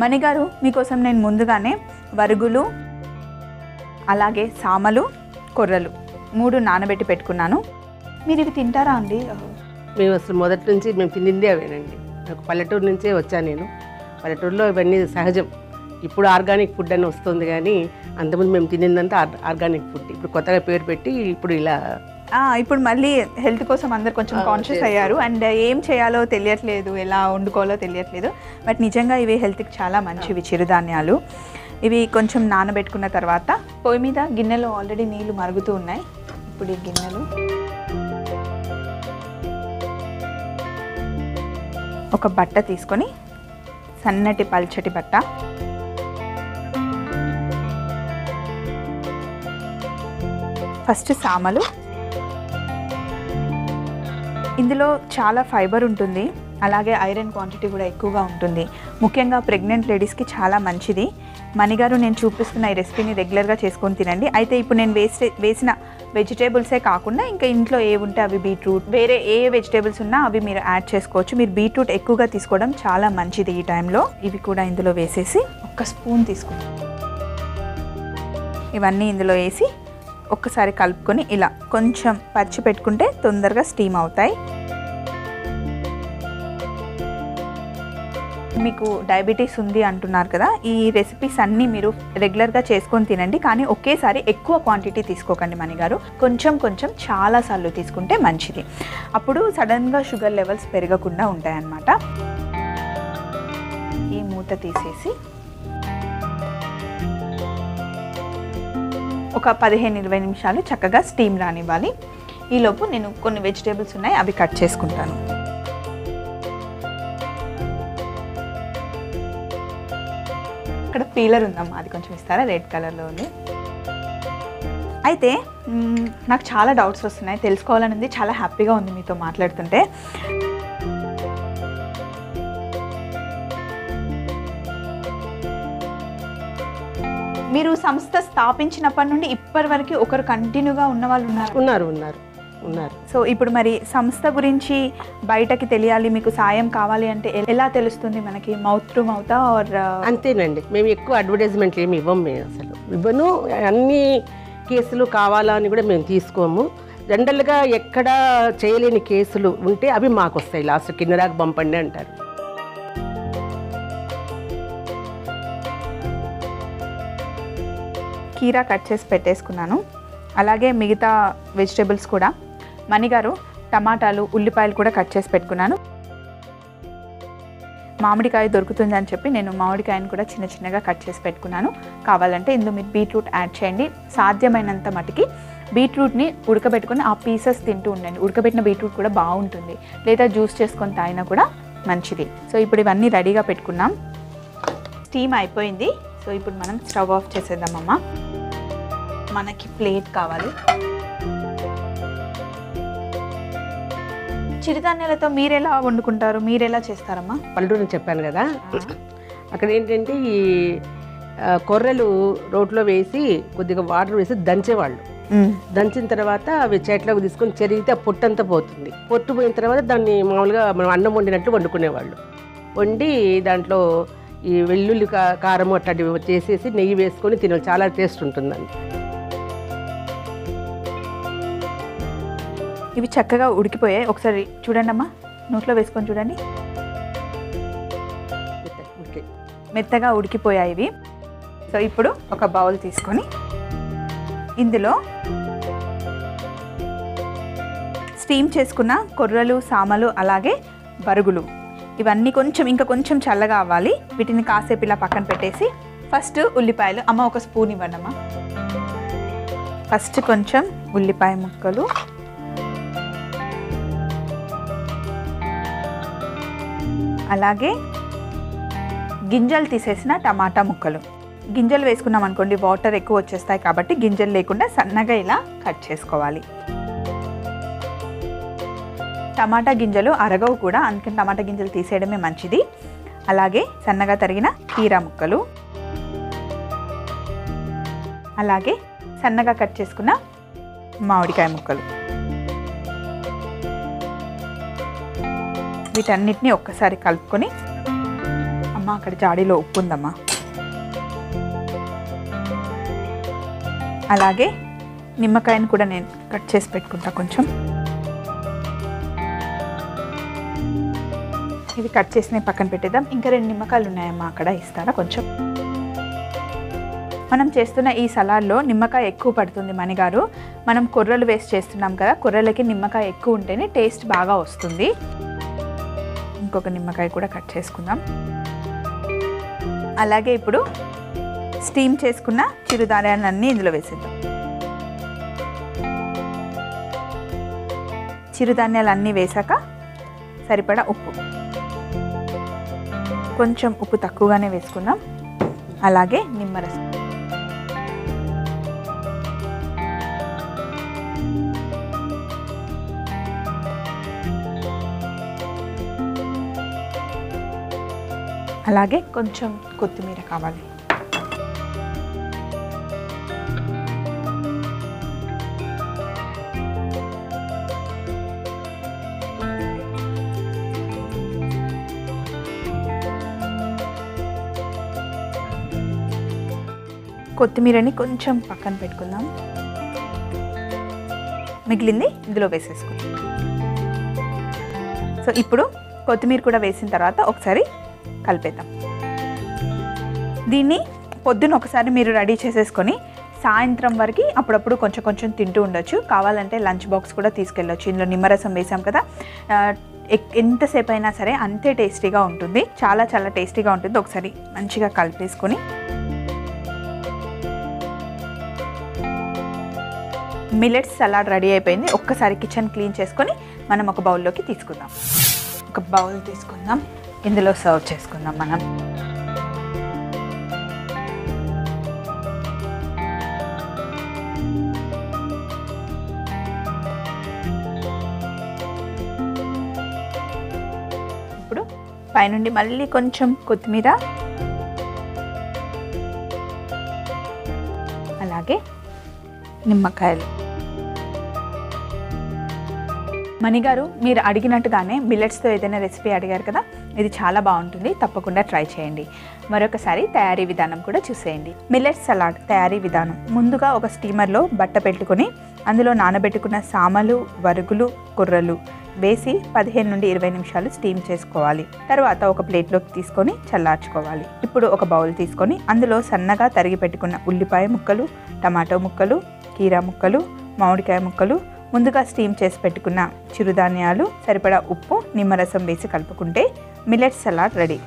మణిగారు మీకోసం నేను ముందుగానే వరుగులు అలాగే సామలు కొర్రలు మూడు నానబెట్టి పెట్టుకున్నాను. మీరు ఇవి తింటారా అండి? మేము అసలు మొదటి నుంచి మేము తినిందే అవేనండి. నాకు పల్లెటూరు నుంచే వచ్చాను నేను. పల్లెటూరులో ఇవన్నీ సహజం. ఇప్పుడు ఆర్గానిక్ ఫుడ్ అని వస్తుంది కానీ అంతకుముందు మేము తినిందంతా ఆర్గానిక్ ఫుడ్. ఇప్పుడు కొత్తగా పేరు పెట్టి ఇప్పుడు ఇలా ఇప్పుడు మళ్ళీ హెల్త్ కోసం అందరు కొంచెం కాన్షియస్. అయ్యారు. అండ్ ఏం చేయాలో తెలియట్లేదు ఎలా వండుకోవాలో తెలియట్లేదు. బట్ నిజంగా ఇవి హెల్త్కి చాలా మంచివి చిరుధాన్యాలు. ఇవి కొంచెం నానబెట్టుకున్న తర్వాత పొయ్యి మీద గిన్నెలో ఆల్రెడీ నీళ్ళు మరుగుతూ ఉన్నాయి. ఇప్పుడు ఈ గిన్నెలు. ఒక బట్ట తీసుకొని సన్నటి పల్చటి బట్ట. ఫస్ట్ సామలు. ఇందులో చాలా ఫైబర్ ఉంటుంది. అలాగే ఐరన్ క్వాంటిటీ కూడా ఎక్కువగా ఉంటుంది. ముఖ్యంగా ప్రెగ్నెంట్ లేడీస్కి చాలా మంచిది. మణిగారు నేను చూపిస్తున్న ఈ రెసిపీని రెగ్యులర్గా చేసుకొని తినండి. అయితే ఇప్పుడు నేను వేస్తే వేసిన వెజిటేబుల్సే కాకుండా ఇంకా ఇంట్లో ఏ ఉంటే అవి బీట్రూట్ వేరే ఏ వెజిటేబుల్స్ ఉన్నా అవి మీరు యాడ్ చేసుకోవచ్చు. మీరు బీట్రూట్ ఎక్కువగా తీసుకోవడం చాలా మంచిది ఈ టైంలో. ఇవి కూడా ఇందులో వేసేసి ఒక స్పూన్ తీసుకుంటాం ఇవన్నీ ఇందులో వేసి ఒక్కసారి కలుపుకొని ఇలా కొంచెం పరిచి పెట్టుకుంటే తొందరగా స్టీమ్ అవుతాయి. మీకు డయాబెటీస్ ఉంది అంటున్నారు కదా ఈ రెసిపీస్ అన్నీ మీరు రెగ్యులర్గా చేసుకొని తినండి. కానీ ఒకేసారి ఎక్కువ క్వాంటిటీ తీసుకోకండి మణిగారు కొంచెం కొంచెం చాలాసార్లు తీసుకుంటే మంచిది. అప్పుడు సడన్గా షుగర్ లెవెల్స్ పెరగకుండా ఉంటాయన్నమాట. ఈ మూత తీసేసి ఒక పదిహేను ఇరవై నిమిషాలు చక్కగా స్టీమ్ రానివ్వాలి. ఈలోపు నేను కొన్ని వెజిటేబుల్స్ ఉన్నాయి అవి కట్ చేసుకుంటాను. ఇక్కడ పీలర్ ఉందమ్మా అది కొంచెం ఇస్తారా? రెడ్ కలర్లో ఉంది. అయితే నాకు చాలా డౌట్స్ వస్తున్నాయి తెలుసుకోవాలని ఉంది చాలా హ్యాపీగా ఉంది మీతో మాట్లాడుతుంటే. మీరు సంస్థ స్థాపించినప్పటి నుండి ఇప్పటి వరకు ఒకరు కంటిన్యూగా ఉన్న వాళ్ళు ఉన్నారు? ఉన్నారు ఉన్నారు ఉన్నారు. సో ఇప్పుడు మరి సంస్థ గురించి బయటకి తెలియాలి మీకు సాయం కావాలి అంటే ఎలా తెలుస్తుంది మనకి? మౌత్ టు మౌత్ ఆర్ అంతేనండి. మేము ఎక్కువ అడ్వర్టైజ్మెంట్లు ఏమి ఇవ్వం మేము అసలు. ఇవ్వను అన్ని కేసులు కావాలా అని కూడా మేము తీసుకోము. జనరల్గా ఎక్కడ చేయలేని కేసులు ఉంటే అవి మాకు వస్తాయి లాస్ట్ కిన్నెరాకు పంపండి అంటారు. కీరా కట్ చేసి పెట్టేసుకున్నాను. అలాగే మిగతా వెజిటేబుల్స్ కూడా. మణిగారు టమాటాలు ఉల్లిపాయలు కూడా కట్ చేసి పెట్టుకున్నాను. మామిడికాయ దొరుకుతుంది అని చెప్పి నేను మామిడికాయను కూడా చిన్న చిన్నగా కట్ చేసి పెట్టుకున్నాను. కావాలంటే ఇందులో మీరు బీట్రూట్ యాడ్ చేయండి. సాధ్యమైనంత మటుకి బీట్రూట్ని ఉడకబెట్టుకొని ఆ పీసెస్ తింటూ ఉండండి. ఉడకబెట్టిన బీట్రూట్ కూడా బాగుంటుంది. లేదా జ్యూస్ చేసుకొని తాగినా కూడా మంచిది. సో ఇప్పుడు ఇవన్నీ రెడీగా పెట్టుకున్నాం. స్టీమ్ అయిపోయింది. సో ఇప్పుడు మనం స్టవ్ ఆఫ్ చేసేద్దామమ్మా. మనకి ప్లేట్ కావాలి. చిరుధాన్యాలతో మీరు ఎలా వండుకుంటారు? మీరు ఎలా చేస్తారమ్మా? పల్లెటూరు చెప్పాను కదా. అక్కడ ఏంటంటే ఈ కొర్రలు రోట్లో వేసి కొద్దిగా వాటర్ వేసి దంచేవాళ్ళు. దంచిన తర్వాత అవి చేట్లోకి తీసుకొని చెరిగితే ఆ పొట్టంతా పోతుంది. పొట్టు పోయిన తర్వాత దాన్ని మామూలుగా మనం అన్నం వండినట్లు వండుకునేవాళ్ళు. వండి దాంట్లో ఈ వెల్లుల్లి కారం అట్లాంటివి చేసేసి నెయ్యి వేసుకొని తినాలి చాలా టేస్ట్ ఉంటుందండి. ఇవి చక్కగా ఉడికిపోయాయి. ఒకసారి చూడండి అమ్మా నోట్లో వేసుకొని చూడండి. మెత్తగా ఉడికిపోయాయి ఇవి. సో ఇప్పుడు ఒక బౌల్ తీసుకొని ఇందులో స్టీమ్ చేసుకున్న కొర్రలు సామలు అలాగే బరుగులు. ఇవన్నీ కొంచెం ఇంకా కొంచెం చల్లగా అవ్వాలి. వీటిని కాసేపు ఇలా పక్కన పెట్టేసి ఫస్ట్ ఉల్లిపాయలు. అమ్మ ఒక స్పూన్ ఇవ్వండి అమ్మ ఫస్ట్ కొంచెం ఉల్లిపాయ ముక్కలు. అలాగే గింజలు తీసేసిన టమాటా ముక్కలు. గింజలు వేసుకున్నాం అనుకోండి వాటర్ ఎక్కువ వచ్చేస్తాయి కాబట్టి గింజలు లేకుండా సన్నగా ఇలా కట్ చేసుకోవాలి. టమాటా గింజలు అరగవు కూడా అందుకని టమాటా గింజలు తీసేయడమే మంచిది. అలాగే సన్నగా తరిగిన కీరా ముక్కలు. అలాగే సన్నగా కట్ చేసుకున్న మామిడికాయ ముక్కలు. వీటన్నిటిని ఒక్కసారి కలుపుకొని అమ్మ అక్కడ జాడీలో ఉప్పు ఉందమ్మా. అలాగే నిమ్మకాయని కూడా నేను కట్ చేసి పెట్టుకుంటా కొంచెం. ఇవి కట్ చేసినవి పక్కన పెట్టేద్దాం. ఇంకా రెండు నిమ్మకాయలు ఉన్నాయమ్మా అక్కడ ఇస్తారా కొంచెం. మనం చేస్తున్న ఈ సలాడ్లో నిమ్మకాయ ఎక్కువ పడుతుంది మణిగారు మనం కొర్రలు వేస్ట్ చేస్తున్నాం కదా కొర్రలకి నిమ్మకాయ ఎక్కువ ఉంటేనే టేస్ట్ బాగా వస్తుంది. ఒక నిమ్మకాయ కూడా కట్ చేసుకుందాం. అలాగే ఇప్పుడు స్టీమ్ చేసుకున్న చిరుధాన్యాలన్నీ ఇందులో వేసేద్దాం. చిరుధాన్యాలన్నీ వేసాక సరిపడా ఉప్పు. కొంచెం ఉప్పు తక్కువగానే వేసుకుందాం. అలాగే నిమ్మరసం. అలాగే కొంచెం కొత్తిమీర కావాలి. కొత్తిమీరని కొంచెం పక్కన పెట్టుకుందాం. మిగిలింది ఇందులో వేసేసుకుందాం సో ఇప్పుడు కొత్తిమీర కూడా వేసిన తర్వాత ఒకసారి కలిపేద్దాం. దీన్ని పొద్దున ఒకసారి మీరు రెడీ చేసేసుకొని సాయంత్రం వరకు అప్పుడప్పుడు కొంచెం కొంచెం తింటూ ఉండొచ్చు. కావాలంటే లంచ్ బాక్స్ కూడా తీసుకెళ్ళొచ్చు. ఇందులో నిమ్మరసం వేసాం కదా. ఎంతసేపు అయినా సరే అంతే టేస్టీగా ఉంటుంది. చాలా చాలా టేస్టీగా ఉంటుంది. ఒకసారి మంచిగా కలిపేసుకొని మిలెట్స్ సలాడ్ రెడీ అయిపోయింది. ఒక్కసారి కిచెన్ క్లీన్ చేసుకొని మనం ఒక బౌల్లోకి తీసుకుందాం. ఒక బౌల్ తీసుకుందాం. ఇందులో సర్వ్ చేసుకుందాం మనం. ఇప్పుడు పైనుండి మళ్ళీ కొంచెం కొత్తిమీర. అలాగే నిమ్మకాయలు. మణిగారు మీరు అడిగినట్టుగానే మిల్లెట్స్తో ఏదైనా రెసిపీ అడిగారు కదా? ఇది చాలా బాగుంటుంది. తప్పకుండా ట్రై చేయండి. మరొకసారి తయారీ విధానం కూడా చూసేయండి. మిల్లెట్ సలాడ్ తయారీ విధానం. ముందుగా ఒక స్టీమర్లో బట్ట పెట్టుకొని అందులో నానబెట్టుకున్న సామలు వరుగులు కుర్రలు వేసి పదిహేను నుండి ఇరవై నిమిషాలు స్టీమ్ చేసుకోవాలి. తర్వాత ఒక ప్లేట్లోకి తీసుకొని చల్లార్చుకోవాలి. ఇప్పుడు ఒక బౌల్ తీసుకొని అందులో సన్నగా తరిగి పెట్టుకున్న ఉల్లిపాయ ముక్కలు టమాటో ముక్కలు కీరా ముక్కలు మామిడికాయ ముక్కలు ముందుగా స్టీమ్ చేసి పెట్టుకున్న చిరుధాన్యాలు సరిపడా ఉప్పు నిమ్మరసం వేసి కలుపుకుంటే మిల్లెట్ సలాడ్ రెడీ